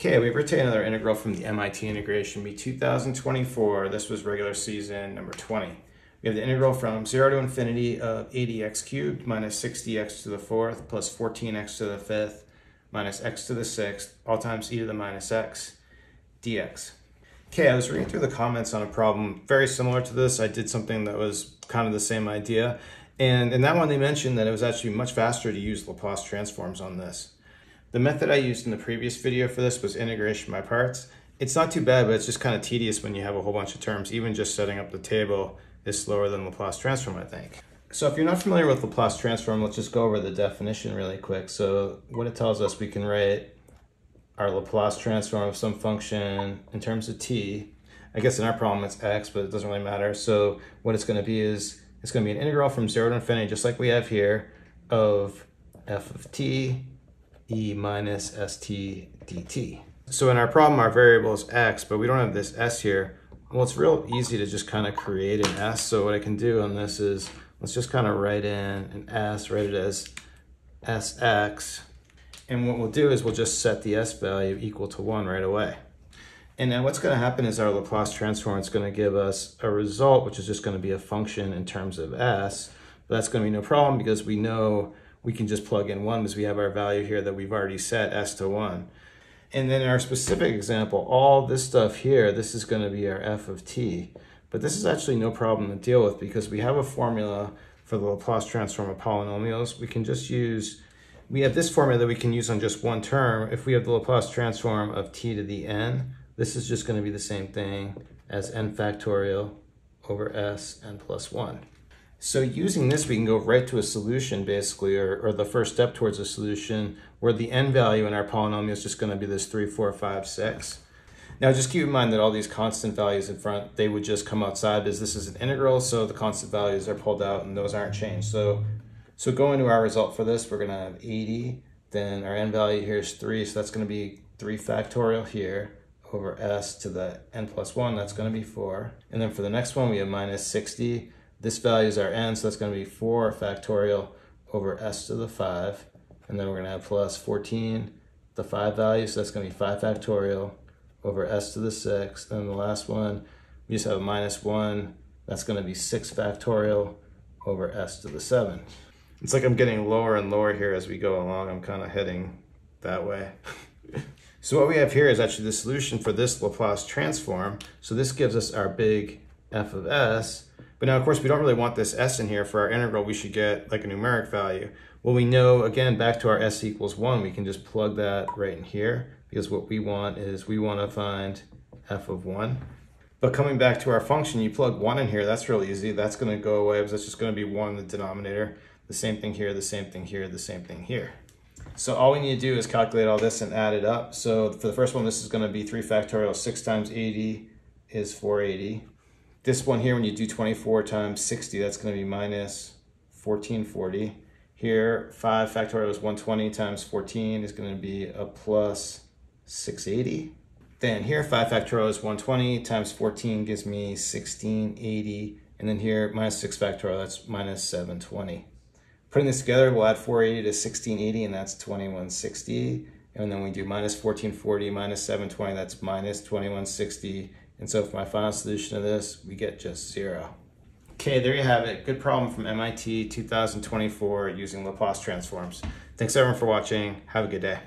Okay, we've written another integral from the MIT Integration Bee 2024. This was regular season number 20. We have the integral from 0 to infinity of 80x cubed minus 60x to the fourth plus 14x to the fifth minus x to the sixth all times e to the minus x dx. Okay, I was reading through the comments on a problem very similar to this. I did something that was kind of the same idea. And in that one, they mentioned that it was actually much faster to use Laplace transforms on this. The method I used in the previous video for this was integration by parts. It's not too bad, but it's just kind of tedious when you have a whole bunch of terms. Even just setting up the table is slower than Laplace transform, I think. So if you're not familiar with Laplace transform, let's just go over the definition really quick. So what it tells us, we can write our Laplace transform of some function in terms of t. I guess in our problem it's x, but it doesn't really matter. So what it's going to be is it's going to be an integral from 0 to infinity, just like we have here, of f of t e minus st dt. So in our problem, our variable is x, but we don't have this s here. Well, it's real easy to just kind of create an s. So what I can do on this is, let's just kind of write in an s, write it as sx, and what we'll do is we'll just set the s value equal to 1 right away. And then what's going to happen is our Laplace transform is going to give us a result, which is just going to be a function in terms of s. But that's going to be no problem because we know we can just plug in 1 because we have our value here that we've already set s to 1. And then in our specific example, all this stuff here, this is going to be our f of t. But this is actually no problem to deal with because we have a formula for the Laplace transform of polynomials. We can just use we have this formula that we can use on just one term. If we have the Laplace transform of t to the n, this is just going to be the same thing as n factorial over s n plus 1. So using this, we can go right to a solution, basically, or, or the first step towards a solution, where the n value in our polynomial is just going to be this 3, 4, 5, 6. Now just keep in mind that all these constant values in front, they would just come outside as this is an integral, so the constant values are pulled out and those aren't changed. So so going to our result for this, we're going to have 80. Then our n value here is 3, so that's going to be 3 factorial here over s to the n plus 1, that's going to be 4. And then for the next one, we have minus 60. This value is our n, so that's going to be 4 factorial over s to the 5. And then we're going to have plus 14, the 5 value, so that's going to be 5 factorial over s to the 6. Then the last one, we just have a minus 1, that's going to be 6 factorial over s to the 7. It's like I'm getting lower and lower here as we go along. I'm kind of heading that way. so what we have here is actually the solution for this Laplace transform. So this gives us our big f of s. But now, of course, we don't really want this s in here. For our integral, we should get like a numeric value. Well, we know, again, back to our s equals 1, we can just plug that right in here because what we want is we want to find f of 1. But coming back to our function, you plug 1 in here, that's really easy. That's going to go away because that's just going to be 1 in the denominator. The same thing here, the same thing here, the same thing here. So all we need to do is calculate all this and add it up. So for the first one, this is going to be 3 factorial. 6 times 80 is 480. This one here, when you do 24 times 60, that's going to be minus 1440. Here, 5 factorial is 120 times 14 is going to be a plus 680. Then here, 5 factorial is 120 times 14 gives me 1680. And then here, minus 6 factorial, that's minus 720. Putting this together, we'll add 480 to 1680, and that's 2160. And then we do minus 1440 minus 720, that's minus 2160. And so for my final solution of this, we get just zero. Okay, there you have it. Good problem from MIT 2024 using Laplace transforms. Thanks everyone for watching. Have a good day.